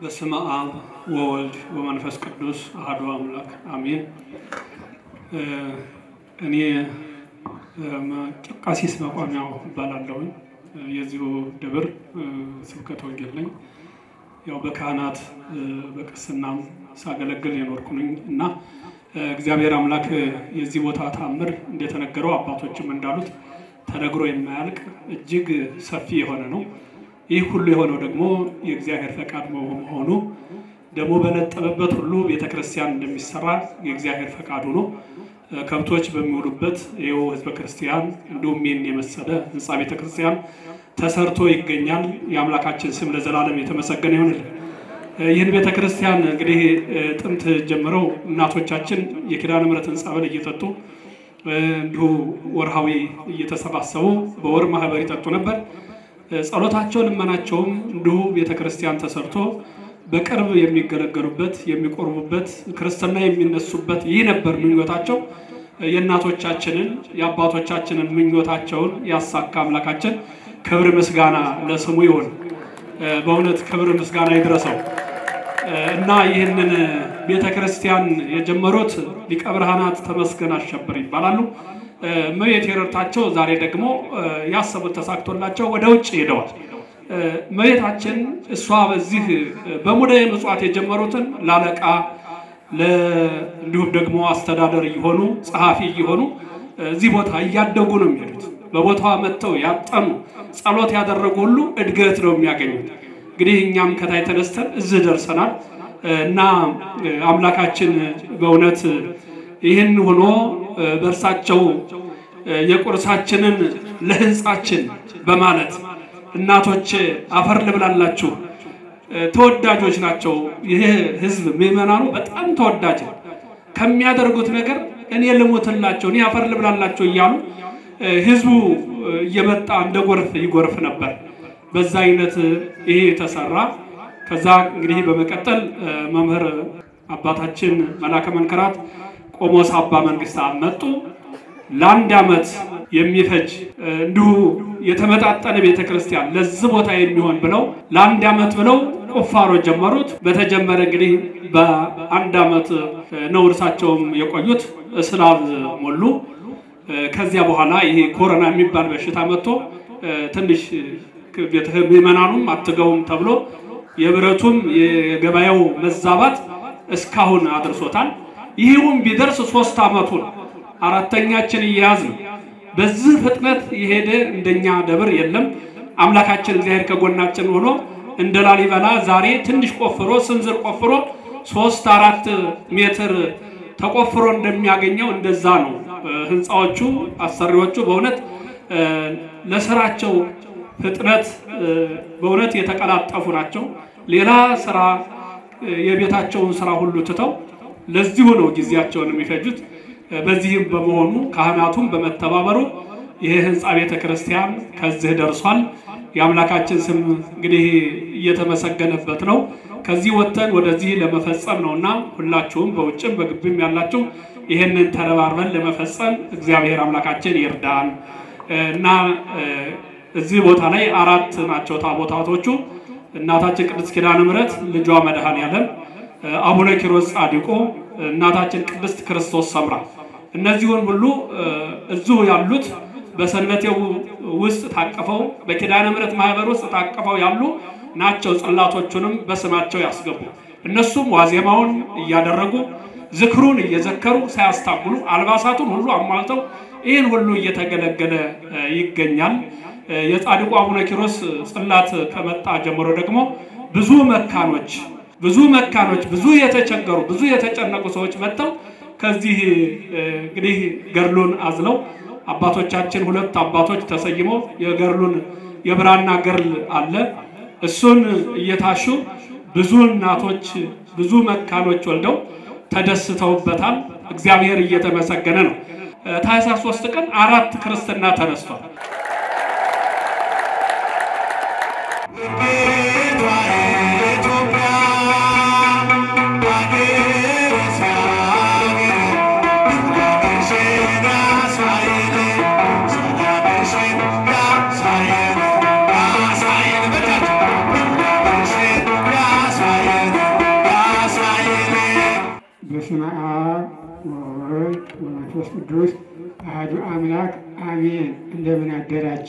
በስመ አብ ወወልድ ወመንፈስ ቅዱስ አሐዱ አምላክ አሜን። እኔ ቀሲስ መቋሚያው እባላለሁኝ። የዚሁ ደብር ስብከተ ወንጌል ነኝ። ያው በካህናት በቅስናም ሳገለግል የኖርኩ ነኝ እና እግዚአብሔር አምላክ የዚህ ቦታ ታምር እንደተነገረው አባቶችም እንዳሉት ተነግሮ የማያልቅ እጅግ ሰፊ የሆነ ነው። ይህ ሁሉ የሆነው ደግሞ የእግዚአብሔር ፈቃድ መሆኑ ደግሞ በነጠበበት ሁሉ ቤተ ክርስቲያን እንደሚሰራ የእግዚአብሔር ፈቃዱ ነው። ከብቶች በሚውሉበት ይኸው ሕዝበ ክርስቲያን እንዲሁም ይህን የመሰለ ሕንፃ ቤተ ክርስቲያን ተሰርቶ ይገኛል። የአምላካችን ስም ለዘላለም የተመሰገነ ይሁንልን። ይህን ቤተ ክርስቲያን እንግዲህ ጥንት ጀምረው እናቶቻችን የኪዳነ ምሕረትን ጸበል እየጠጡ እንዲሁ ወርሃዊ እየተሰባሰቡ በወር ማህበር ይጠጡ ነበር። ጸሎታቸው ልመናቸውም እንዲሁ ቤተ ክርስቲያን ተሰርቶ በቅርብ የሚገለገሉበት የሚቆርቡበት ክርስትና የሚነሱበት ይህ ነበር ምኞታቸው። የእናቶቻችንን የአባቶቻችንን ምኞታቸውን ያሳካ አምላካችን ክብር ምስጋና ለስሙ ይሁን። በእውነት ክብር ምስጋና ይድረሰው እና ይህንን ቤተ ክርስቲያን የጀመሩት ሊቀ ብርሃናት ተመስገን አሸብር ይባላሉ። እመቤት የረድታቸው ዛሬ ደግሞ ያሰቡት ተሳክቶላቸው ወደ ውጭ ሄደዋል። እመቤታችን እሷ በዚህ በሙዳየ ምጽዋት የጀመሩትን ላለቃ እንዲሁም ደግሞ አስተዳደር እየሆኑ ጸሐፊ እየሆኑ እዚህ ቦታ እያደጉ ነው የሚሄዱት። በቦታዋ መጥተው ያጠኑ ጸሎት ያደረጉ ሁሉ እድገት ነው የሚያገኙት። እንግዲህ እኛም ከታይ ተነስተን እዚህ ደርሰናል እና አምላካችን በእውነት ይህን ሆኖ በእርሳቸው የቁርሳችንን ለሕንፃችን በማለት እናቶች አፈር ልብላላችሁ ተወዳጆች ናቸው። ይህ ሕዝብ ምዕመናኑ በጣም ተወዳጅ ነው። ከሚያደርጉት ነገር እኔ ልሙትላቸው፣ እኔ አፈር ልብላላቸው እያሉ ሕዝቡ እየመጣ እንደ ጎርፍ ይጎርፍ ነበር። በዛ አይነት ይሄ የተሰራ ከዛ እንግዲህ በመቀጠል መምህር አባታችን መላከ መንክራት ቆሞስ አባ መንግስት መጡ። ለአንድ ዓመት የሚፈጅ እንዲሁ የተመጣጠነ ቤተ ክርስቲያን ለዚህ ቦታ የሚሆን ብለው ለአንድ ዓመት ብለው ቁፋሮ ጀመሩት። በተጀመረ እንግዲህ በአንድ ዓመት ነው እርሳቸውም የቆዩት እስላብ ሞሉ። ከዚያ በኋላ ይሄ ኮሮና የሚባል በሽታ መጥቶ ትንሽ ምዕመናኑም አትገውም ተብሎ የብረቱም የገበያው መዛባት እስካሁን አድርሶታል። ይህውም ቢደርስ ሶስት ዓመቱ ነው። አራተኛችን እየያዝ ነው። በዚህ ፍጥነት የሄደ እንደኛ ደብር የለም። አምላካችን እግዚአብሔር ከጎናችን ሆኖ እንደ ላሊበላ ዛሬ ትንሽ ቆፍሮ ስንዝር ቆፍሮ ሶስት አራት ሜትር ተቆፍሮ እንደሚያገኘው እንደዛ ነው። ህንፃዎቹ አሰሪዎቹ በእውነት ለስራቸው ፍጥነት በእውነት የተቀላጠፉ ናቸው። ሌላ ስራ የቤታቸውን ስራ ሁሉ ትተው ለዚሁ ነው ጊዜያቸውን የሚፈጁት። በዚህም በመሆኑ ካህናቱም በመተባበሩ ይሄ ህንፃ ቤተ ክርስቲያን ከዚህ ደርሷል። የአምላካችን ስም እንግዲህ እየተመሰገነበት ነው። ከዚህ ወጥተን ወደዚህ ለመፈጸም ነው እና ሁላችሁም በውጭም በግቢም ያላችሁ ይህንን ተረባርበን ለመፈጸም እግዚአብሔር አምላካችን ይርዳን እና እዚህ ቦታ ላይ አራት ናቸው ታቦታቶቹ። እናታችን ቅድስት ኪዳነ ምሕረት፣ ልጇ መድኃኔዓለም፣ አቡነ ኪሮስ ጻድቁ፣ እናታችን ቅድስት ክርስቶስ ሰምራ እነዚሁን ሁሉ እዚሁ ያሉት በሰንበቴው ውስጥ ታቅፈው በኪዳነ ምሕረት ማህበር ውስጥ ታቅፈው ያሉ ናቸው። ጽላቶቹንም በስማቸው ያስገቡ። እነሱም ዋዜማውን እያደረጉ ዝክሩን እየዘከሩ ሳያስታጉሉ አልባሳቱን ሁሉ አሟልተው ይህን ሁሉ እየተገለገለ ይገኛል። የጻድቁ አቡነ ኪሮስ ጽላት ከመጣ ጀምሮ ደግሞ ብዙ መካኖች ብዙ መካኖች ብዙ የተቸገሩ ብዙ የተጨነቁ ሰዎች መጥተው ከዚህ እንግዲህ ገድሉን አዝለው አባቶቻችን ሁለት አባቶች ተሰይመው የገድሉን የብራና ገድል አለ እሱን እየታሹ ብዙ እናቶች ብዙ መካኖች ወልደው ተደስተውበታል። እግዚአብሔር እየተመሰገነ ነው። ታኅሳስ ሶስት ቀን አራት ክርስትና ተነስቷል።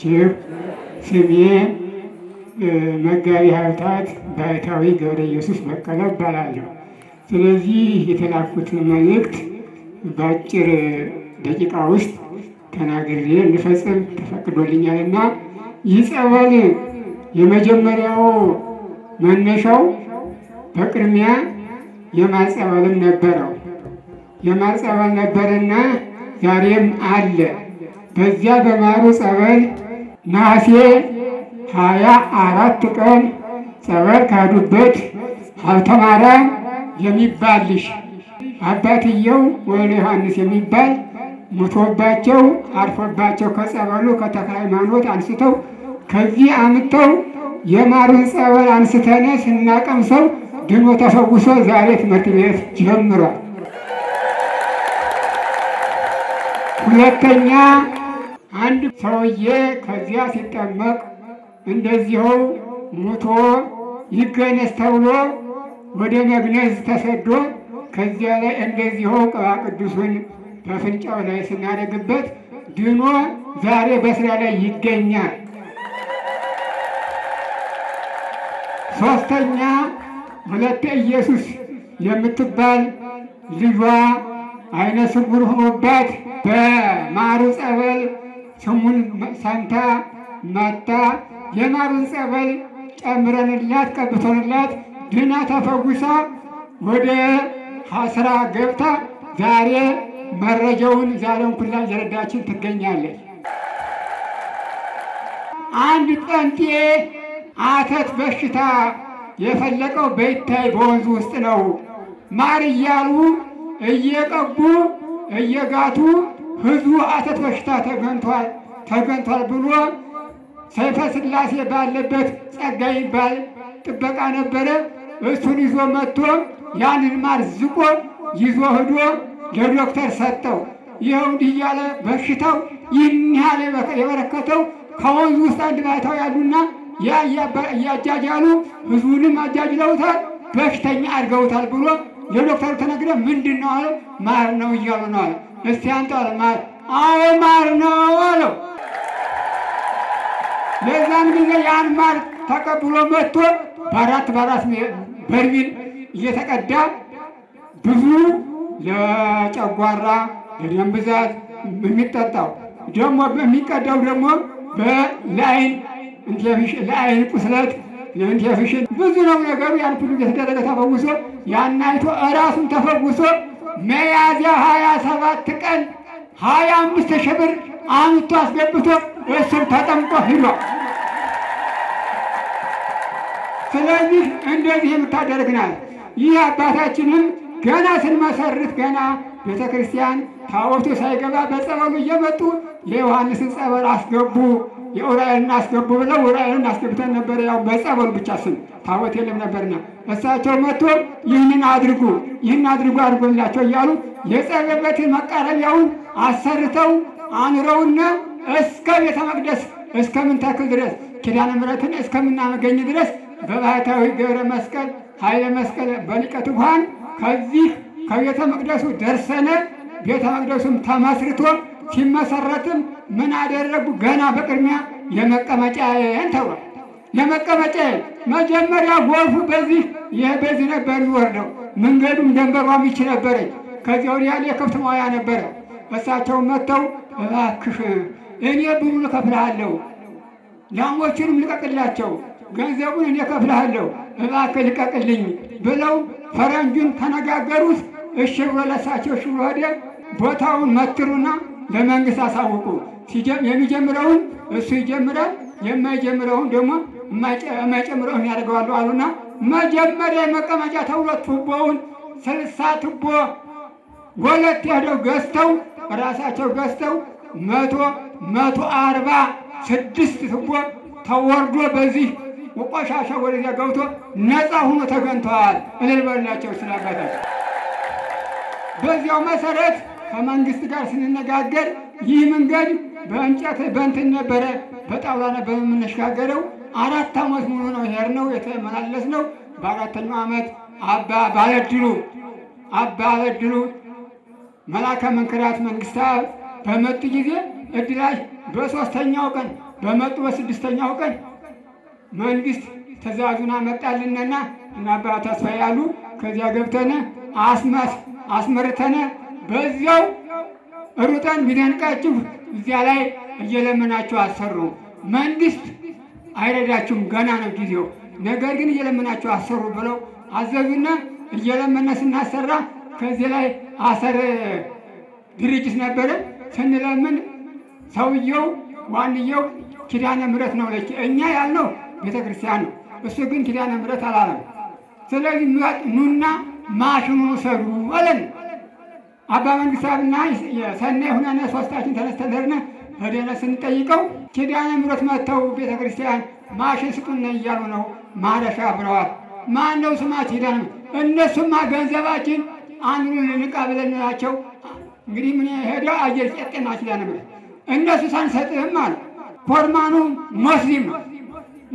አደራችሁ? ስሜ መጋቢ ሀብታት ባሕታዊ ገብረ ኢየሱስ በቀለ እባላለሁ። ስለዚህ የተላኩትን መልእክት በአጭር ደቂቃ ውስጥ ተናግሬ እንድፈጽም ተፈቅዶልኛልና ይህ ጸበል የመጀመሪያው መነሻው በቅድሚያ የማር ጸበልም ነበረው። የማር ጸበል ነበረና ዛሬም አለ። በዚያ በማሩ ጸበል ነሐሴ ሀያ አራት ቀን ጸበል ካዱበት ሀብተ ማርያም የሚባል ልጅ አባትየው ወልደ ዮሐንስ የሚባል ሙቶባቸው አርፎባቸው ከጸበሉ ከተክለ ሃይማኖት አንስተው ከዚህ አምጥተው የማሩን ጸበል አንስተነ ስናቀምሰው ድኖ ተፈውሶ ዛሬ ትምህርት ቤት ጀምሯል። ሁለተኛ አንድ ሰውዬ ከዚያ ሲጠመቅ እንደዚሁ ሙቶ ይገነዝ ተብሎ ወደ መግነዝ ተሰዶ ከዚያ ላይ እንደዚሁ ቅባ ቅዱሱን በፍንጫው ላይ ስናደርግበት ድኖ ዛሬ በስራ ላይ ይገኛል። ሶስተኛ ሁለተ ኢየሱስ የምትባል ልጇ አይነ ስውር ሆኖባት በማሩ ጸበል ስሙን ሰምታ መታ የማሩን ጸበል ጨምረንላት ቀብቶንላት ድና ተፈጉሳ ወደ ስራ ገብታ ዛሬ መረጃውን ዛሬውን ኩላ እየረዳችን ትገኛለች። አንድ ጠንጤ አተት በሽታ የፈለቀው በይታይ በወንዙ ውስጥ ነው። ማር እያሉ እየቀቡ እየጋቱ ህዝቡ አተት በሽታ ተገንቷል ተገንቷል ብሎ ሰይፈ ሥላሴ ባለበት ጸጋ ይባል ጥበቃ ነበረ። እሱን ይዞ መጥቶ ያንን ማር ዝቆ ይዞ ሂዶ ለዶክተር ሰጠው። ይኸው እንዲህ እያለ በሽታው ይህን ያህል የበረከተው ከወንዙ ውስጥ አንድ ባይታው ያሉና ያ እያጃጃሉ ህዝቡንም አጃጅለውታል፣ በሽተኛ አድርገውታል ብሎ ለዶክተሩ ተነግረ ምንድን ነው አለው። ማር ነው እያሉ ነው አለ። እስቲ አንጠው አለ። ማር አዎ ማር ነው አለው። ለዛን ጊዜ ያን ማር ተቀብሎ መጥቶ በአራት በአራት በርሚል እየተቀዳ ብዙ ለጨጓራ ለደም ብዛት የሚጠጣው ደግሞ የሚቀዳው ደግሞ ለአይን ለአይን ቁስለት ለኢንፌክሽን ብዙ ነው ነገሩ። ያን ሁሉ እየተደረገ ተፈውሶ ያን አይቶ እራሱን ተፈውሶ ሚያዝያ ሀያ ሰባት ቀን ሀያ አምስት ሺህ ብር አምጥቶ አስገብቶ እሱም ተጠምቆ ሂዷል። ስለዚህ እንደዚህ የምታደርግ ናት። ይህ አባታችንም ገና ስንመሰርት ገና ቤተ ክርስቲያን ታቦቱ ሳይገባ በጸበሉ እየመጡ የዮሐንስን ጸበል አስገቡ የኡራኤልን አስገቡ ብለው ኡራኤልን አስገብተን ነበረ። ያው በጸበሉ ብቻ ስም ታቦት የለም ነበርና እሳቸው መጥቶ ይህንን አድርጉ ይህን አድርጉ አድርጎላቸው እያሉ የጸበበትን መቃረቢያውን አሰርተው አኑረውና እስከ ቤተ መቅደስ እስከምንተክል ድረስ ኪዳነ ምሕረትን እስከምናመገኝ ድረስ በባሕታዊ ገብረ መስቀል ኃይለ መስቀል በሊቀ ትጉሃን ከዚህ ከቤተ መቅደሱ ደርሰነ ቤተ መቅደሱም ተመስርቶ ሲመሰረትም ምን አደረጉ? ገና በቅድሚያ የመቀመጫዬን ተብሏል። የመቀመጫዬን መጀመሪያ ጎርፉ በዚህ ይህ በዚህ ነበር የሚወርደው። መንገዱም ደንበሯ ሚች ነበረች። ከዚያ ወዲያ የከብት መዋያ ነበረ። እሳቸው መጥተው እባክህ እኔ ብሉ እከፍልሃለሁ፣ ላሞችንም ልቀቅላቸው፣ ገንዘቡን እኔ እከፍልሃለሁ፣ እባክህ ልቀቅልኝ ብለው ፈረንጁን ተነጋገሩት። እሺ ብሎ ለእሳቸው እሺ ብሎ ሄደ። ቦታውን መትሩና ለመንግስት አሳውቁ። የሚጀምረውን እሱ ይጀምራል፣ የማይጀምረውን ደግሞ የማይጨምረውን ያደርገዋሉ አሉና መጀመሪያ የመቀመጫ ተብሎ ቱቦውን ስልሳ ቱቦ ወለት ሄደው ገዝተው ራሳቸው ገዝተው መቶ መቶ አርባ ስድስት ቱቦ ተወርዶ በዚህ ቆሻሻ ወደዚያ ገብቶ ነፃ ሆኖ ተገኝተዋል። እልል በላቸው ስላባታቸው በዚያው መሰረት ከመንግስት ጋር ስንነጋገር ይህ መንገድ በእንጨት በእንትን ነበረ፣ በጣውላ ነበር የምንሸጋገረው። አራት ዓመት ሙሉ ነው ሄር ነው የተመላለስ ነው። በአራተኛው ዓመት አባ ባለድሉ አባ ባለድሉ መላከ መንክራት መንግስተ አብ በመጡ ጊዜ እድላሽ በሶስተኛው ቀን በመጡ በስድስተኛው ቀን መንግስት ትእዛዙን አመጣልንና እና አባ ተስፋ ያሉ ከዚያ ገብተነ አስመስ አስመርተነ በዚያው ሩጠን ቢደንቃችሁ እዚያ ላይ እየለመናችሁ አሰሩ። መንግስት አይረዳችሁም፣ ገና ነው ጊዜው። ነገር ግን እየለመናችሁ አሰሩ ብለው አዘዙና እየለመነ ስናሰራ ከዚህ ላይ አሰር ድርጅት ነበረ። ስንለምን ሰውየው ዋንየው ኪዳነ ምሕረት ነው ለች እኛ ያልነው ቤተ ክርስቲያን ነው። እሱ ግን ኪዳነ ምሕረት አላለም። ስለዚህ ኑና ማሽኑን ውሰዱ አለን። አባ መንግስታብና ሰናይ ሁነነ ሶስታችን ተነስተን ሄድን። ሄደን ስንጠይቀው ኪዳነ ምሕረት መጥተው ቤተ ክርስቲያን ማሽን ስጡን እያሉ ነው ማረሻ ብለዋል። ማን ነው ስማች ኪዳነ እነሱማ ገንዘባችን አንዱን ብለንላቸው እንግዲህ ምን ሄደው አየር ጨጤና ኪዳነ ምሕረት እነሱ ሳንሰጥህም አሉ። ፎርማኑ ሙስሊም ነው።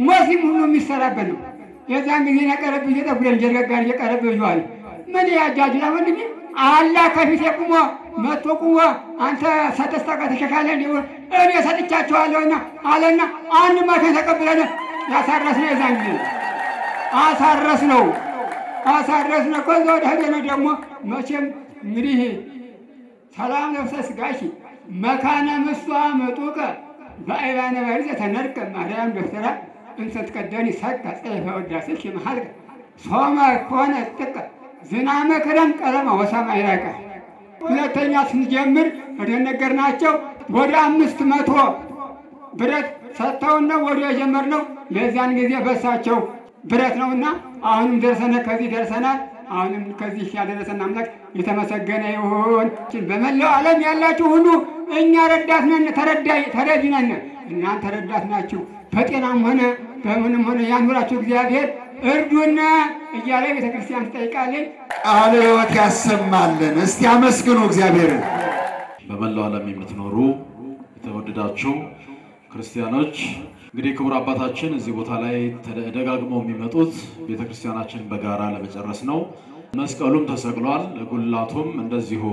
ሙስሊም ሁሉ የሚሰራበት ነው። የዛን ጊዜ ነቀረብ እየጠጉረን ጀርጋጋር እየቀረብ ይዋል ምን ያጃጅላ ወንድሜ አላ ከፊቴ ቁሞ መጥቶ ቁሞ አንተ ሰተስታ ከተሸካለ እንዲ እኔ ሰጥቻቸዋለሁና አለና አንድ ማሽን ተቀብለን ያሳረስ ነው። የዛን ጊዜ አሳረስ ነው አሳረስ ነው። ከዛ ወደ ሄደነ ደግሞ መቼም እንግዲህ ሰላም ነፍሰ ስጋሺ መካነ ምስቷ መጡቀ በአይባነ ባሪዘ ተነርከ ማርያም ደፍተራ እንሰት ቀደኒ ሰቀ ጸይፈ ወዳሴሽ የመሃልቀ ሶመ ኮነ ጥቀ ዝናመ ክረም ቀለመ ወሰማ ይራቀ ሁለተኛ ስንጀምር እንደነገርናቸው ወደ አምስት መቶ ብረት ሰጥተውን ነው የጀመርነው። የዚያን ጊዜ በሳቸው ብረት ነውና አሁንም ደርሰነ ከዚህ ደርሰናል። አሁንም ከዚህ ያደረሰን አምላክ የተመሰገነ ይሁን። በመላው ዓለም ያላችሁ ሁሉ እኛ ረዳት ነን፣ ተረዳይ ተረጂ ነን። እናንተ ረዳት ናችሁ። በጤናም ሆነ በምንም ሆነ ያኑራችሁ እግዚአብሔር እርዱና እያለ ቤተ ክርስቲያን ትጠይቃለች። ቃለ ሕይወት ያሰማልን። እስቲ አመስግኑ እግዚአብሔርን። በመላው ዓለም የምትኖሩ የተወደዳችሁ ክርስቲያኖች እንግዲህ ክቡር አባታችን እዚህ ቦታ ላይ ደጋግመው የሚመጡት ቤተ ክርስቲያናችን በጋራ ለመጨረስ ነው። መስቀሉም ተሰቅሏል፣ ጉልላቱም እንደዚሁ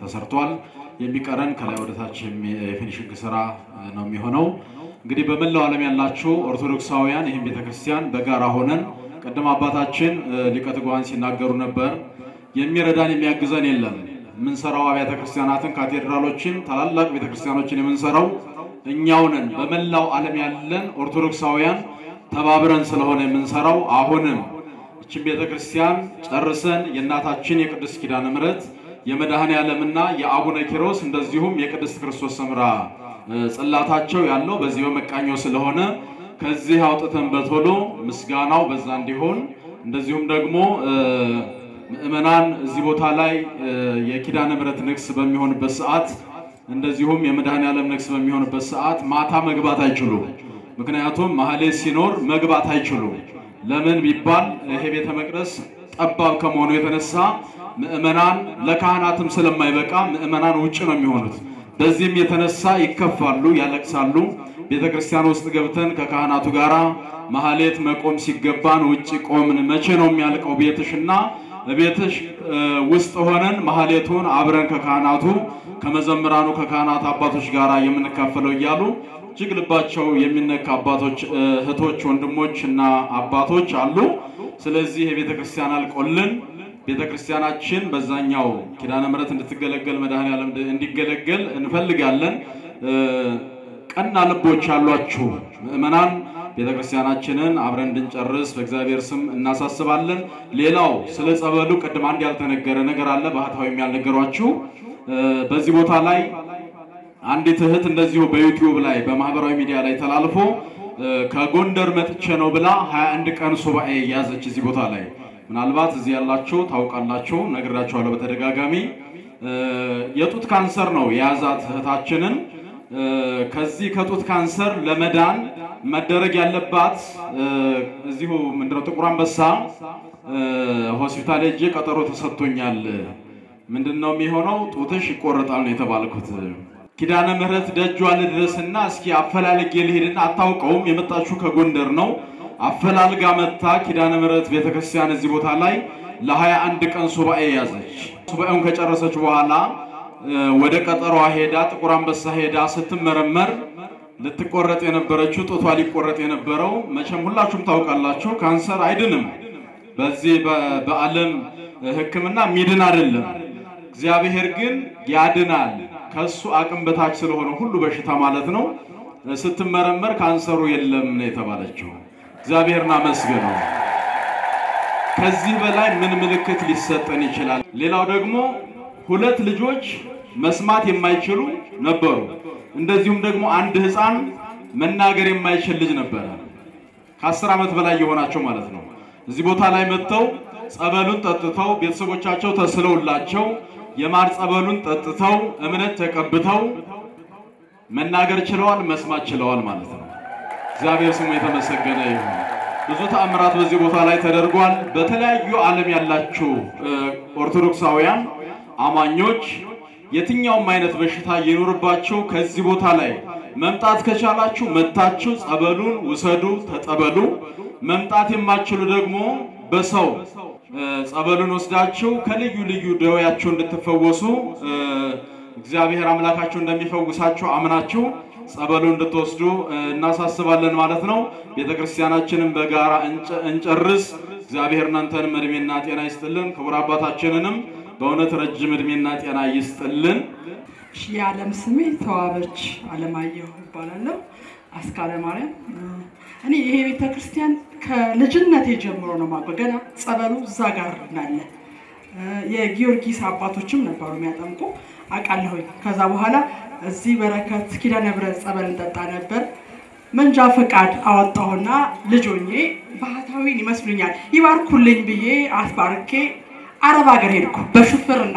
ተሰርቷል። የሚቀረን ከላይ ወደታች የፊኒሽንግ ስራ ነው የሚሆነው። እንግዲህ በመላው ዓለም ያላችሁ ኦርቶዶክሳውያን ይህም ቤተ ክርስቲያን በጋራ ሆነን ቅድም አባታችን ሊቀ ትጉሃን ሲናገሩ ነበር። የሚረዳን የሚያግዘን የለም። የምንሰራው አብያተ ክርስቲያናትን፣ ካቴድራሎችን፣ ታላላቅ ቤተ ክርስቲያኖችን የምንሰራው እኛው ነን። በመላው ዓለም ያለን ኦርቶዶክሳውያን ተባብረን ስለሆነ የምንሰራው አሁንም ይችን ቤተ ክርስቲያን ጨርሰን የእናታችን የቅድስት ኪዳነ ምሕረት የመድኃኔ ዓለምና የአቡነ ኪሮስ እንደዚሁም የቅድስት ክርስቶስ ሰምራ ጽላታቸው ያለው በዚህ በመቃኞ ስለሆነ ከዚህ አውጥተን በቶሎ ምስጋናው በዛ እንዲሆን እንደዚሁም ደግሞ ምእመናን እዚህ ቦታ ላይ የኪዳነ ምሕረት ንግስ በሚሆንበት ሰዓት እንደዚሁም የመድኃኔ ዓለም ንግስ በሚሆንበት ሰዓት ማታ መግባት አይችሉም። ምክንያቱም ማህሌት ሲኖር መግባት አይችሉም። ለምን ቢባል ይሄ ቤተ መቅደስ ጠባብ ከመሆኑ የተነሳ ምእመናን ለካህናትም ስለማይበቃ ምእመናን ውጭ ነው የሚሆኑት። በዚህም የተነሳ ይከፋሉ፣ ያለቅሳሉ። ቤተ ክርስቲያን ውስጥ ገብተን ከካህናቱ ጋር ማህሌት መቆም ሲገባን ውጭ ቆምን። መቼ ነው የሚያልቀው ቤትሽና ቤትሽ ውስጥ ሆነን ማህሌቱን አብረን ከካህናቱ ከመዘምራኑ ከካህናት አባቶች ጋር የምንካፈለው እያሉ እጅግ ልባቸው የሚነካ አባቶች፣ እህቶች፣ ወንድሞች እና አባቶች አሉ። ስለዚህ የቤተ ክርስቲያን አልቆልን ቤተ ክርስቲያናችን በዛኛው ኪዳነ ምሕረት እንድትገለገል መድኃኔዓለም እንዲገለገል እንፈልጋለን። ቀና ልቦች ያሏችሁ ምእመናን ቤተ ክርስቲያናችንን አብረን እንድንጨርስ በእግዚአብሔር ስም እናሳስባለን። ሌላው ስለ ጸበሉ ቅድም አንድ ያልተነገረ ነገር አለ፣ ባህታዊም ያልነገሯችሁ በዚህ ቦታ ላይ አንዲት እህት እንደዚሁ በዩቲዩብ ላይ በማህበራዊ ሚዲያ ላይ ተላልፎ ከጎንደር መጥቼ ነው ብላ 21 ቀን ሱባኤ ያዘች እዚህ ቦታ ላይ ምናልባት እዚህ ያላችሁ ታውቃላችሁ፣ ነግራችኋለሁ በተደጋጋሚ የጡት ካንሰር ነው የያዛት እህታችንን። ከዚህ ከጡት ካንሰር ለመዳን መደረግ ያለባት እዚሁ ምንድነው ጥቁር አንበሳ ሆስፒታል ሄጄ ቀጠሮ ተሰጥቶኛል። ምንድነው የሚሆነው? ጡትሽ ይቆረጣል ነው የተባልኩት። ኪዳነ ምሕረት ደጇ ልድረስና እስኪ አፈላልጌ ልሄድና አታውቀውም። የመጣችሁ ከጎንደር ነው። አፈላልጋ መታ ኪዳነ ምሕረት ቤተክርስቲያን እዚህ ቦታ ላይ ለሀያ አንድ ቀን ሱባኤ ያዘች። ሱባኤውን ከጨረሰች በኋላ ወደ ቀጠሯ ሄዳ ጥቁር አንበሳ ሄዳ ስትመረመር ልትቆረጥ የነበረችው ጡቷ ሊቆረጥ የነበረው መቼም ሁላችሁም ታውቃላችሁ፣ ካንሰር አይድንም። በዚህ በዓለም ሕክምና ሚድን አይደለም። እግዚአብሔር ግን ያድናል። ከሱ አቅም በታች ስለሆነ ሁሉ በሽታ ማለት ነው። ስትመረመር ካንሰሩ የለም ነው የተባለችው። እግዚአብሔርን አመስግነው። ከዚህ በላይ ምን ምልክት ሊሰጠን ይችላል? ሌላው ደግሞ ሁለት ልጆች መስማት የማይችሉ ነበሩ። እንደዚሁም ደግሞ አንድ ሕፃን መናገር የማይችል ልጅ ነበረ። ከአስር ዓመት በላይ የሆናቸው ማለት ነው። እዚህ ቦታ ላይ መጥተው ጸበሉን ጠጥተው ቤተሰቦቻቸው ተስለውላቸው የማር ጸበሉን ጠጥተው እምነት ተቀብተው መናገር ችለዋል፣ መስማት ችለዋል ማለት ነው። እግዚአብሔር ስሙ የተመሰገነ ይሁን። ብዙ ተአምራት በዚህ ቦታ ላይ ተደርጓል። በተለያዩ ዓለም ያላችሁ ኦርቶዶክሳውያን አማኞች የትኛውም አይነት በሽታ ይኑርባችሁ ከዚህ ቦታ ላይ መምጣት ከቻላችሁ መታችሁ ጸበሉን ውሰዱ፣ ተጠበሉ። መምጣት የማትችሉ ደግሞ በሰው ጸበሉን ወስዳችሁ ከልዩ ልዩ ደዌያችሁ እንድትፈወሱ እግዚአብሔር አምላካችሁ እንደሚፈውሳችሁ አምናችሁ ጸበሉ እንድትወስዱ እናሳስባለን ማለት ነው። ቤተ ክርስቲያናችንን በጋራ እንጨ- እንጨርስ። እግዚአብሔር እናንተንም እድሜና ጤና ይስጥልን። ክቡር አባታችንንም በእውነት ረጅም እድሜና ጤና ይስጥልን። የዓለም ስሜ ተዋበች አለማየሁ እባላለሁ። አስካለ ማርያም። እኔ ይሄ ቤተ ክርስቲያን ከልጅነቴ ጀምሮ ነው የማውቀው። ገና ጸበሉ እዛ ጋር እንዳለ የጊዮርጊስ አባቶችም ነበሩ የሚያጠምቁ አውቃለሁኝ። ከዛ በኋላ እዚህ በረከት ኪዳነ ምሕረት ጸበል እንጠጣ ነበር። መንጃ ፈቃድ አወጣሁና ልጅ ሆኜ ባህታዊን ይመስሉኛል ይባርኩልኝ ብዬ አስባርኬ አረብ ሀገር ሄድኩ በሹፍርና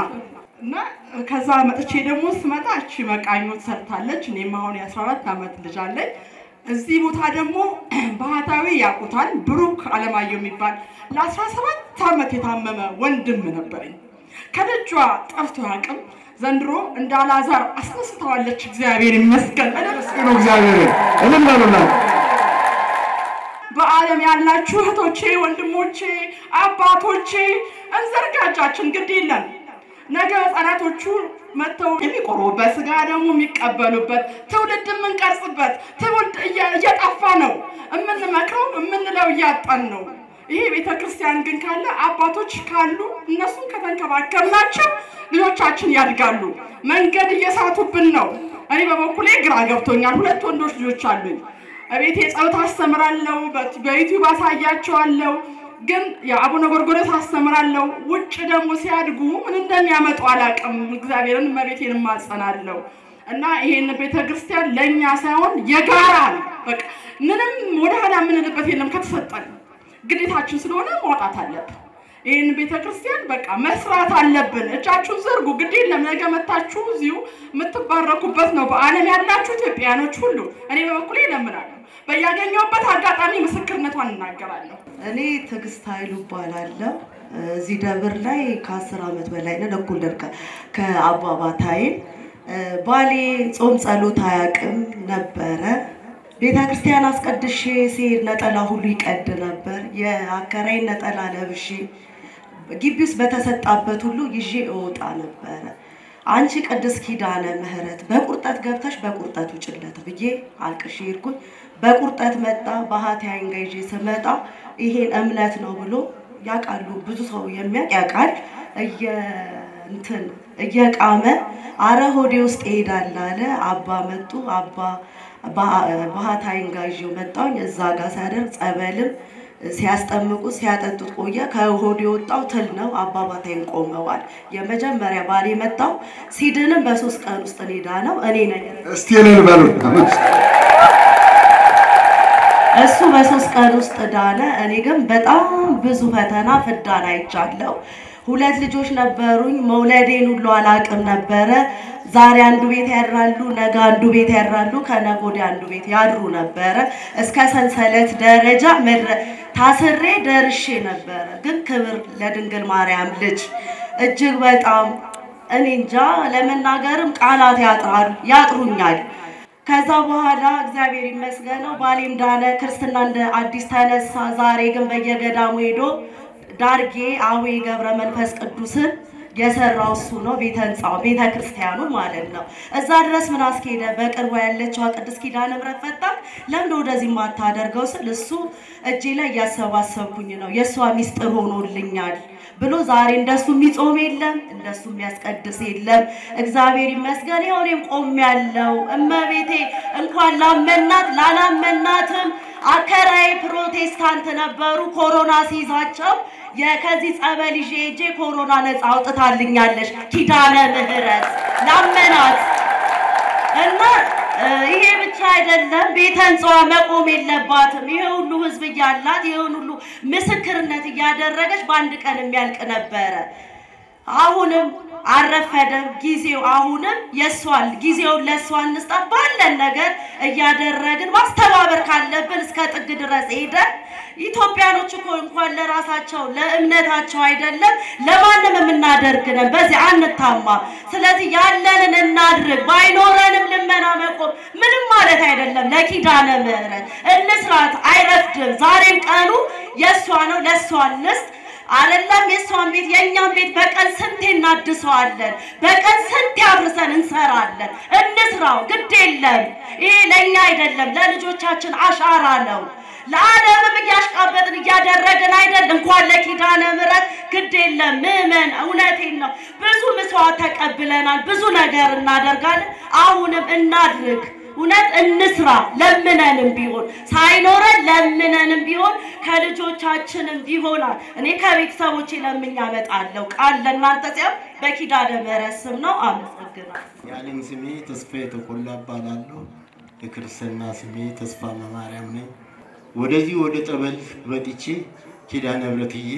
እና ከዛ መጥቼ ደግሞ ስመጣ እቺ መቃኞት ሰርታለች። እኔም አሁን የ14 ዓመት ልጅ አለኝ። እዚህ ቦታ ደግሞ ባህታዊ ያውቁታል ብሩክ አለማየሁ የሚባል ለ17 ዓመት የታመመ ወንድም ነበረኝ። ከደጇ ጠፍቶ አያውቅም። ዘንድሮ እንደ አልዓዛር አስነስተዋለች። እግዚአብሔር ይመስገን። እግዚአብሔርን እልል በሉላት። በዓለም ያላችሁ እህቶቼ፣ ወንድሞቼ፣ አባቶቼ እንዘርጋጃችን ግድ የለም። ነገ ህጻናቶቹ መጥተው የሚቆርቡበት ስጋ ደግሞ የሚቀበሉበት ትውልድ የምንቀርጽበት ትውልድ እየ- እየጠፋ ነው። የምንመክረው የምንለው እያጣን ነው። ይሄ ቤተ ክርስቲያን ግን ካለ አባቶች ካሉ እነሱን ከተንከባከብናቸው ልጆቻችን ያድጋሉ። መንገድ እየሳቱብን ነው። እኔ በበኩሌ ግራ ገብቶኛል። ሁለት ወንዶች ልጆች አሉኝ። እቤቴ ጸሎት አስተምራለሁ፣ በዩቲዩብ አሳያቸዋለሁ። ግን የአቡነ ጎርጎርዮስ አስተምራለሁ። ውጭ ደግሞ ሲያድጉ ምን እንደሚያመጡ አላውቅም። እግዚአብሔርን እመቤቴን እማጸናለሁ እና ይሄን ቤተ ክርስቲያን ለእኛ ሳይሆን የጋራ ምንም ወደኋላ የምንልበት የለም። ከተሰጠን ግዴታችን ስለሆነ ማውጣት አለብን። ይህን ቤተ ክርስቲያን በቃ መስራት አለብን። እጃችሁን ዘርጉ። ግድ የለም ነገ መታችሁ እዚሁ የምትባረኩበት ነው። በዓለም ያላችሁ ኢትዮጵያኖች ሁሉ እኔ በበኩሌ እለምናለሁ። በያገኘሁበት አጋጣሚ ምስክርነቷን እናገራለሁ። እኔ ትዕግስት ኃይሉ እባላለሁ። እዚህ ደብር ላይ ከአስር ዓመት በላይ ነን። እኩል ደርጋ ከአባ ባታይን ባሌ ጾም ጸሎት አያውቅም ነበረ። ቤተ ክርስቲያን አስቀድሼ ሲሄድ ነጠላ ሁሉ ይቀድ ነበር። የአከራይን ነጠላ ለብሼ ግቢ ውስጥ በተሰጣበት ሁሉ ይዤ እወጣ ነበረ። አንቺ ቅድስት ኪዳነ ምሕረት በቁርጠት ገብተሽ በቁርጠት ውጭለት ብዬ አልቅሼ ሄድኩኝ። በቁርጠት መጣ። ባህታዬን ጋር ይዤ ስመጣ ይሄን እምነት ነው ብሎ ያውቃሉ። ብዙ ሰው የሚያውቅ ያውቃል። እንትን እየቃመ አረ ሆዴ ውስጥ ይሄዳል አለ። አባ መጡ። አባ ባህታዬን ጋር ይዤው መጣሁኝ። እዛ ጋር ሳደር ጸበልም ሲያስጠምቁ ሲያጠጡት ቆየ። ከሆድ የወጣው ትል ነው። አባባታይን ቆመዋል። የመጀመሪያ ባል የመጣው ሲድንም በሶስት ቀን ውስጥ ኔዳ ነው እኔ ነኝ። እስቲ እልል በሉ። እሱ በሶስት ቀን ውስጥ ዳነ። እኔ ግን በጣም ብዙ ፈተና ፍዳን አይቻለሁ። ሁለት ልጆች ነበሩኝ። መውለዴን ሁሉ አላቅም ነበረ። ዛሬ አንዱ ቤት ያድራሉ፣ ነገ አንዱ ቤት ያድራሉ፣ ከነገ ወዲያ አንዱ ቤት ያድሩ ነበረ። እስከ ሰንሰለት ደረጃ ታስሬ ደርሼ ነበረ። ግን ክብር ለድንግል ማርያም ልጅ እጅግ በጣም እኔ እንጃ ለመናገርም ቃላት ያጥራል ያጥሩኛል። ከዛ በኋላ እግዚአብሔር ይመስገነው ባሌም ዳነ፣ ክርስትና እንደ አዲስ ተነሳ። ዛሬ ግን በየገዳሙ ሄዶ ዳርጌ አዌ ገብረ መንፈስ ቅዱስን የሰራው እሱ ነው። ቤተ ህንፃው ቤተ ክርስቲያኑ ማለት ነው። እዛ ድረስ ምን አስኬደ? በቅርቧ ያለችዋ ቅድስት ኪዳነ ምሕረት ፈጣን ለምን ወደዚህ የማታደርገው ስል እሱ እጄ ላይ እያሰባሰብኩኝ ነው የእሷ ሚስጥር ሆኖልኛል ብሎ ዛሬ እንደሱ የሚጾም የለም እንደሱ የሚያስቀድስ የለም። እግዚአብሔር ይመስገን ይኸው እኔም ቆሜያለሁ። እመቤቴ እንኳን ላመናት ላላመናትም አከራይ ፕሮቴስታንት ነበሩ። ኮሮና ሲይዛቸው የከዚህ ጸበል ይዤ ሄጄ ኮሮና ነፃ አውጥታልኛለች ኪዳነ ምሕረት ላመናት እና ይሄ ብቻ አይደለም። ቤተ ህንፃዋ መቆም የለባትም። ይሄ ሁሉ ህዝብ እያላት ይሄን ሁሉ ምስክርነት እያደረገች በአንድ ቀን የሚያልቅ ነበረ። አሁንም አረፈደም ጊዜው። አሁንም የእሷን ጊዜውን ለእሷ እንስጣት። ባለን ነገር እያደረግን ማስተባበር ካለብን እስከ ጥግ ድረስ ሄደን ኢትዮጵያኖች እኮ እንኳን ለራሳቸው ለእምነታቸው አይደለም ለማንም የምናደርግ በዚህ አንታማ። ስለዚህ ያለንን እናድርግ። ባይኖረንም ልመና መቆም ምንም ማለት አይደለም። ለኪዳነ ምሕረት እንስራት፣ አይረፍድም። ዛሬም ቀኑ የእሷ ነው። ለእሷ እንስጥ። አይደለም የእሷን ቤት የእኛን ቤት በቀን ስንቴ እናድሰዋለን። በቀን ስንቴ አብርሰን እንሰራለን። እንስራው፣ ግድ የለም። ይሄ ለእኛ አይደለም ለልጆቻችን አሻራ ነው። ለዓለምም እያሽቃበጥን እያደረግን አይደል? እንኳን ለኪዳነ ምሕረት ግድ የለም ምዕመን፣ እውነቴን ነው። ብዙ መስዋዕት ተቀብለናል፣ ብዙ ነገር እናደርጋለን። አሁንም እናድርግ። እውነት እንስራ። ለምነንም ቢሆን ሳይኖረን ለምነንም ቢሆን ከልጆቻችንም ቢሆናል። እኔ ከቤተሰቦቼ ለምኝ አመጣለሁ። ቃል ለእናንተ ሲሆን በኪዳነ ምሕረት ስም ነው። አመሰግናለሁ። የዓለም ስሜ ተስፋዬ ተኮላ እባላለሁ። የክርስትና ስሜ ተስፋ መማርያም ነኝ። ወደዚህ ወደ ጠበል በጥቼ ኪዳነ ምሕረትዬ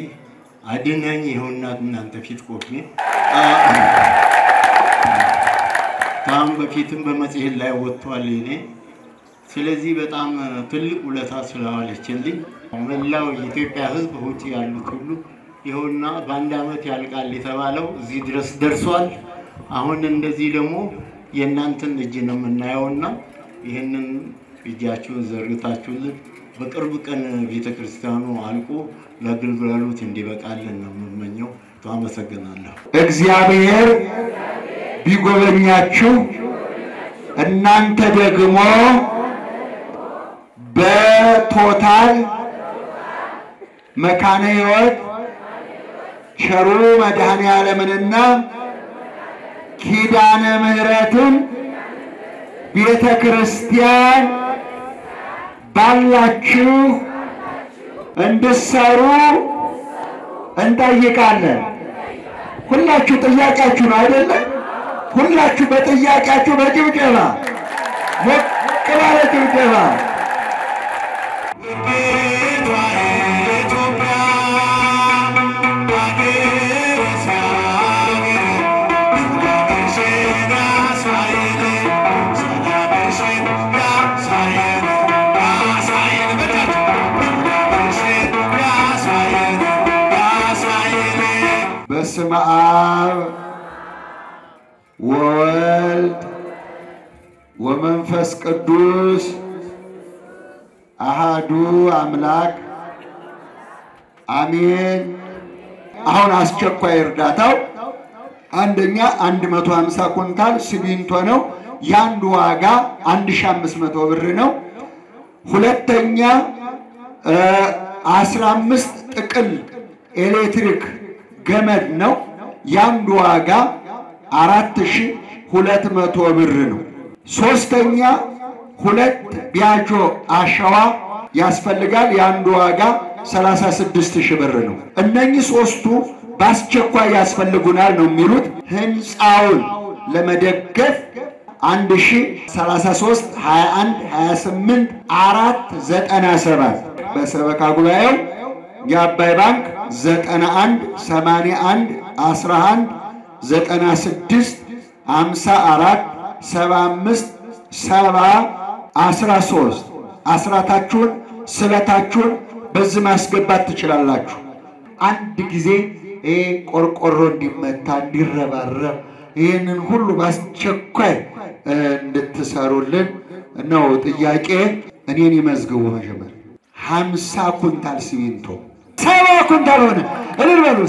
አድነኝ ይኸውና እናንተ ፊት ቆሜ ከአሁን በፊትም በመጽሔት ላይ ወጥቷል እኔ ስለዚህ በጣም ትልቅ ውለታ ስለዋለችልኝ መላው የኢትዮጵያ ሕዝብ ውጭ ያሉት ሁሉ ይኸውና በአንድ ዓመት ያልቃል የተባለው እዚህ ድረስ ደርሷል። አሁን እንደዚህ ደግሞ የእናንተን እጅ ነው የምናየውና ይህንን እጃችሁን ዘርግታችሁልን በቅርብ ቀን ቤተ ክርስቲያኑ አልቆ ለአገልግሎት እንዲበቃልን ነው የምመኘው። አመሰግናለሁ። እግዚአብሔር ቢጎበኛችሁ እናንተ ደግሞ በቶታል መካነ ሕይወት ቸሩ መድኃኔ ዓለምንና ኪዳነ ምሕረትን ቤተ ክርስቲያን ባላችሁ እንድሰሩ እንጠይቃለን። ሁላችሁ ጥያቄያችሁ ነው አይደለም? ሁላችሁ በጥያቄያችሁ በጭብጨባ ሞቅ ባለ ጭብጨባ በስመ አብ ወወልድ ወመንፈስ ቅዱስ አሃዱ አምላክ አሜን። አሁን አስቸኳይ እርዳታው አንደኛ 150 ኩንታል ሲሚንቶ ነው። የአንዱ ዋጋ 1500 ብር ነው። ሁለተኛ 15 ጥቅል ኤሌክትሪክ ገመድ ነው። የአንዱ ዋጋ 4200 ብር ነው። ሶስተኛ ሁለት ቢያጆ አሸዋ ያስፈልጋል። የአንዱ ዋጋ 36 ሺህ ብር ነው። እነኚህ ሶስቱ በአስቸኳይ ያስፈልጉናል ነው የሚሉት። ህንፃውን ለመደገፍ 1033 21 28 4 97 በሰበካ ጉባኤው የአባይ ባንክ 91 81 11 96 54 75 ሰባ አስራ ሶስት አስራታችሁን ስለታችሁን በዚህ ማስገባት ትችላላችሁ። አንድ ጊዜ ይሄ ቆርቆሮ እንዲመታ እንዲረባረብ ይህንን ሁሉ በአስቸኳይ እንድትሰሩልን ነው ጥያቄ። እኔን ይመዝግቡ። መጀመር ሀምሳ ኩንታል ሲሚንቶ ሰባ ኩንታል ሆነ። እልል በሉ።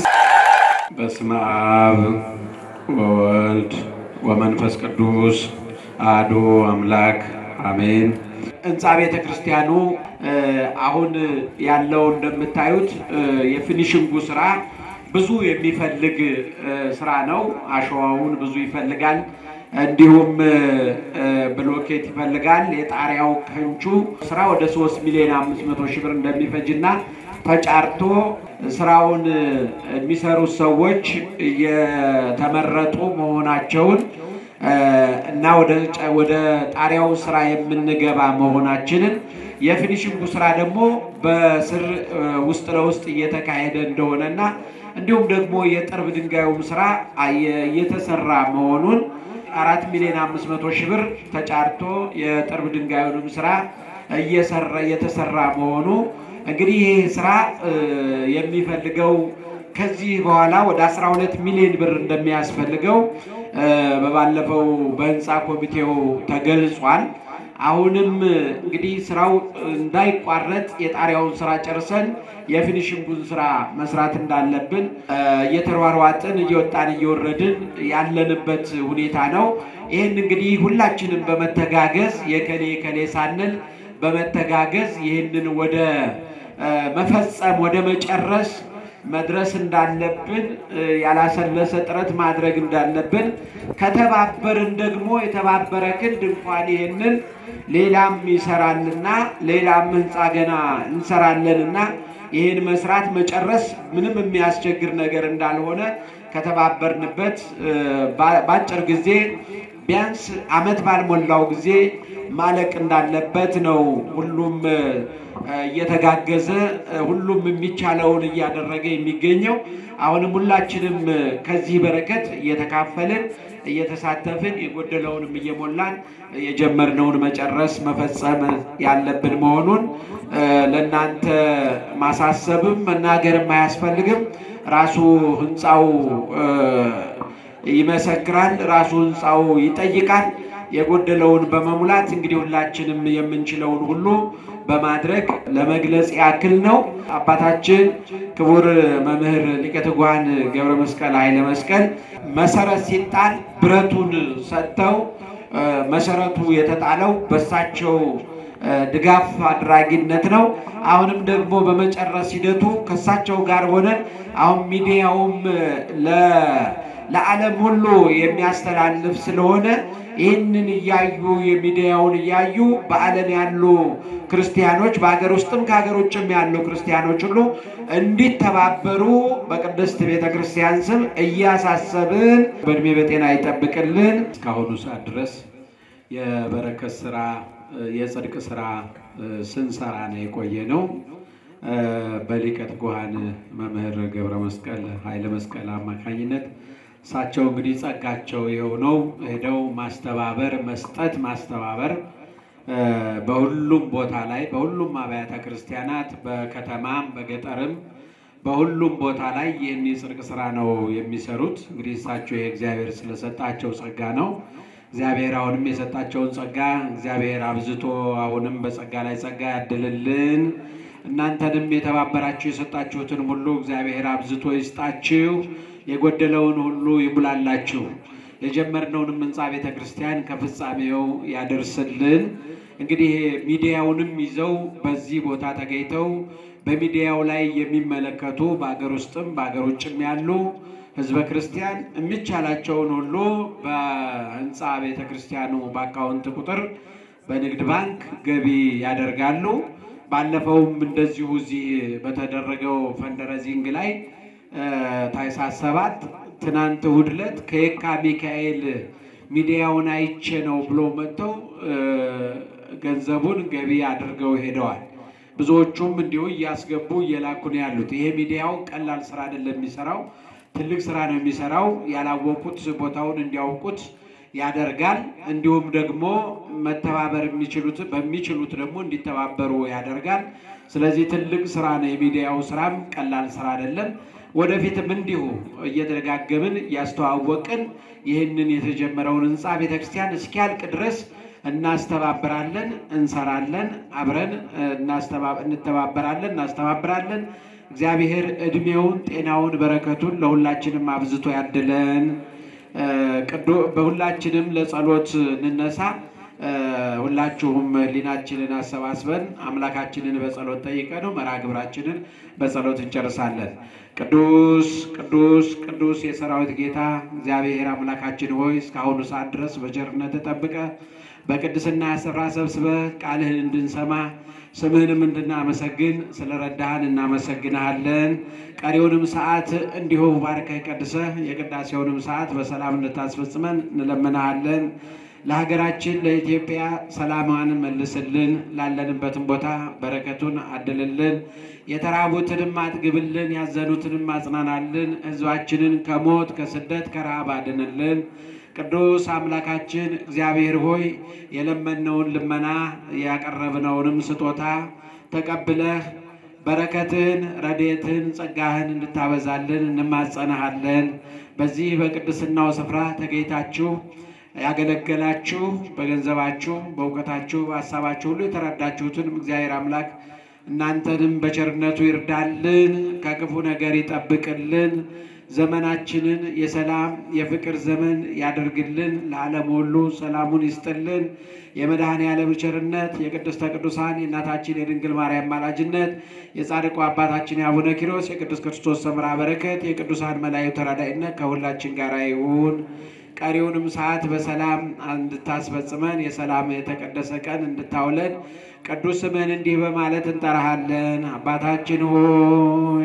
በስመ አብ ወወልድ ወመንፈስ ቅዱስ አሐዱ አምላክ አሜን። ህንፃ ቤተ ክርስቲያኑ አሁን ያለው እንደምታዩት የፊኒሽንጉ ስራ ብዙ የሚፈልግ ስራ ነው። አሸዋውን ብዙ ይፈልጋል። እንዲሁም ብሎኬት ይፈልጋል። የጣሪያው ክንቹ ስራ ወደ 3 ሚሊዮን 500 ሺህ ብር እንደሚፈጅና ተጫርቶ ስራውን የሚሰሩት ሰዎች የተመረጡ መሆናቸውን እና ወደ ጣሪያው ስራ የምንገባ መሆናችንን የፊኒሽንጉ ስራ ደግሞ በስር ውስጥ ለውስጥ እየተካሄደ እንደሆነና እንዲሁም ደግሞ የጥርብ ድንጋዩም ስራ እየተሰራ መሆኑን አራት ሚሊዮን አምስት መቶ ሺህ ብር ተጫርቶ የጥርብ ድንጋዩንም ስራ እየተሰራ መሆኑ እንግዲህ ይህ ስራ የሚፈልገው ከዚህ በኋላ ወደ 12 ሚሊዮን ብር እንደሚያስፈልገው በባለፈው በህንፃ ኮሚቴው ተገልጿል። አሁንም እንግዲህ ስራው እንዳይቋረጥ የጣሪያውን ስራ ጨርሰን የፊኒሽንጉን ስራ መስራት እንዳለብን እየተሯሯጥን እየወጣን እየወረድን ያለንበት ሁኔታ ነው። ይህን እንግዲህ ሁላችንም በመተጋገዝ የከሌ ከሌ ሳንል በመተጋገዝ ይህንን ወደ መፈጸም ወደ መጨረስ መድረስ እንዳለብን ያላሰለሰ ጥረት ማድረግ እንዳለብን ከተባበርን ደግሞ የተባበረ ክንድ እንኳን ይህንን ሌላም ይሰራልና ሌላም ህንፃ ገና እንሰራለንና ይህን መስራት መጨረስ ምንም የሚያስቸግር ነገር እንዳልሆነ ከተባበርንበት በአጭር ጊዜ ቢያንስ አመት ባልሞላው ጊዜ ማለቅ እንዳለበት ነው። ሁሉም እየተጋገዘ ሁሉም የሚቻለውን እያደረገ የሚገኘው አሁንም ሁላችንም ከዚህ በረከት እየተካፈልን እየተሳተፍን የጎደለውንም እየሞላን የጀመርነውን መጨረስ መፈጸም ያለብን መሆኑን ለእናንተ ማሳሰብም መናገርም አያስፈልግም። ራሱ ህንፃው ይመሰክራል። ራሱ ህንፃው ይጠይቃል። የጎደለውን በመሙላት እንግዲህ ሁላችንም የምንችለውን ሁሉ በማድረግ ለመግለጽ ያክል ነው። አባታችን ክቡር መምህር ሊቀ ትጉሃን ገብረ መስቀል ኃይለ መስቀል መሰረት ሲጣል ብረቱን ሰጥተው መሰረቱ የተጣለው በሳቸው ድጋፍ አድራጊነት ነው። አሁንም ደግሞ በመጨረስ ሂደቱ ከእሳቸው ጋር ሆነን አሁን ሚዲያውም ለዓለም ሁሉ የሚያስተላልፍ ስለሆነ ይህንን እያዩ የሚዲያውን እያዩ በዓለም ያሉ ክርስቲያኖች በሀገር ውስጥም ከሀገር ውጭም ያሉ ክርስቲያኖች ሁሉ እንዲተባበሩ በቅድስት ቤተ ክርስቲያን ስም እያሳሰብን በእድሜ በጤና ይጠብቅልን። እስካሁኑ ሰዓት ድረስ የበረከት ስራ የጽድቅ ስራ ስንሰራ ነው የቆየ ነው። በሊቀ ትጉሃን መምህር ገብረ መስቀል ኃይለ መስቀል አማካኝነት እሳቸው እንግዲህ ጸጋቸው የሆነው ሄደው ማስተባበር፣ መስጠት፣ ማስተባበር በሁሉም ቦታ ላይ በሁሉም አብያተ ክርስቲያናት በከተማም በገጠርም በሁሉም ቦታ ላይ ይህን የጽድቅ ስራ ነው የሚሰሩት። እንግዲህ እሳቸው የእግዚአብሔር ስለሰጣቸው ጸጋ ነው። እግዚአብሔር አሁንም የሰጣቸውን ጸጋ እግዚአብሔር አብዝቶ አሁንም በጸጋ ላይ ጸጋ ያድልልን። እናንተንም የተባበራችሁ የሰጣችሁትን ሁሉ እግዚአብሔር አብዝቶ ይስጣችሁ፣ የጎደለውን ሁሉ ይሙላላችሁ። የጀመርነውንም ህንፃ ቤተ ክርስቲያን ከፍጻሜው ያደርስልን። እንግዲህ ሚዲያውንም ይዘው በዚህ ቦታ ተገኝተው በሚዲያው ላይ የሚመለከቱ በአገር ውስጥም በአገር ውጭም ያሉ ህዝበ ክርስቲያን የሚቻላቸውን ሁሉ በህንፃ ቤተ ክርስቲያኑ በ account ቁጥር በንግድ ባንክ ገቢ ያደርጋሉ። ባለፈውም እንደዚሁ እዚህ በተደረገው ፈንደረዚንግ ላይ ታኅሳስ ሰባት ትናንት እሑድ ዕለት ከየካ ሚካኤል ሚዲያውን አይቼ ነው ብሎ መጥተው ገንዘቡን ገቢ አድርገው ሄደዋል። ብዙዎቹም እንዲሁ እያስገቡ እየላኩ ነው ያሉት። ይሄ ሚዲያው ቀላል ስራ አይደለም የሚሰራው፣ ትልቅ ስራ ነው የሚሰራው። ያላወቁት ቦታውን እንዲያውቁት ያደርጋል። እንዲሁም ደግሞ መተባበር የሚችሉት በሚችሉት ደግሞ እንዲተባበሩ ያደርጋል። ስለዚህ ትልቅ ስራ ነው። የሚዲያው ስራም ቀላል ስራ አይደለም። ወደፊትም እንዲሁ እየተደጋገምን እያስተዋወቅን ይህንን የተጀመረውን ህንፃ ቤተክርስቲያን እስኪያልቅ ድረስ እናስተባብራለን፣ እንሰራለን፣ አብረን እንተባበራለን፣ እናስተባብራለን። እግዚአብሔር እድሜውን፣ ጤናውን፣ በረከቱን ለሁላችንም አብዝቶ ያድለን። በሁላችንም ለጸሎት እንነሳ። ሁላችሁም ሕሊናችንን አሰባስበን አምላካችንን በጸሎት ጠይቀነው መርሃ ግብራችንን በጸሎት እንጨርሳለን። ቅዱስ ቅዱስ ቅዱስ የሰራዊት ጌታ እግዚአብሔር አምላካችን ሆይ እስካሁኑ ሰዓት ድረስ በቸርነት ጠብቀ በቅድስና ስፍራ ሰብስበ ቃልህን እንድንሰማ ስምህንም እንድናመሰግን ስለረዳህን እናመሰግንሃለን። ቀሪውንም ሰዓት እንዲሁ ባርከህ ቀድሰህ የቅዳሴውንም ሰዓት በሰላም እንድታስፈጽመን እንለምንሃለን። ለሀገራችን ለኢትዮጵያ ሰላሟን መልስልን፣ ላለንበትን ቦታ በረከቱን አድልልን፣ የተራቡትንም አጥግብልን፣ ያዘኑትንም አጽናናልን፣ ሕዝባችንን ከሞት ከስደት ከረሃብ አድንልን። ቅዱስ አምላካችን እግዚአብሔር ሆይ የለመነውን ልመና ያቀረብነውንም ስጦታ ተቀብለህ በረከትን፣ ረድኤትን፣ ጸጋህን እንድታበዛልን እንማጸናሃለን። በዚህ በቅድስናው ስፍራ ተገኝታችሁ ያገለገላችሁ በገንዘባችሁ፣ በእውቀታችሁ፣ በሀሳባችሁ ሁሉ የተረዳችሁትን እግዚአብሔር አምላክ እናንተንም በቸርነቱ ይርዳልን፣ ከክፉ ነገር ይጠብቅልን፣ ዘመናችንን የሰላም የፍቅር ዘመን ያደርግልን፣ ለዓለም ሁሉ ሰላሙን ይስጥልን። የመድኃኔ ዓለም ቸርነት የቅድስተ ቅዱሳን የእናታችን የድንግል ማርያም ማላጅነት የጻድቁ አባታችን የአቡነ ኪሮስ የቅዱስ ክርስቶስ ሰምራ በረከት የቅዱሳን መላእክት ተራዳኢነት ከሁላችን ጋር ይሁን። ቀሪውንም ሰዓት በሰላም እንድታስፈጽመን የሰላም የተቀደሰ ቀን እንድታውለን ቅዱስ ስምህን እንዲህ በማለት እንጠራሃለን። አባታችን ሆይ